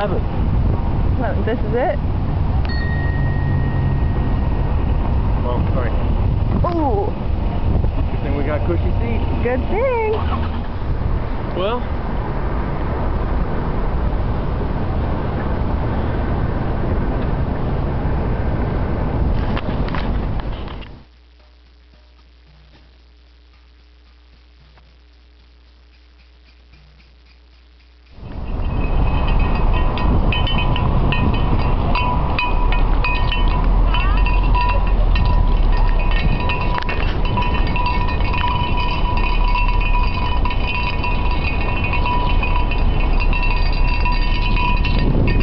11. Well, this is it. Oh, sorry. Ooh, Good thing we got cushy seats. good thing. Well,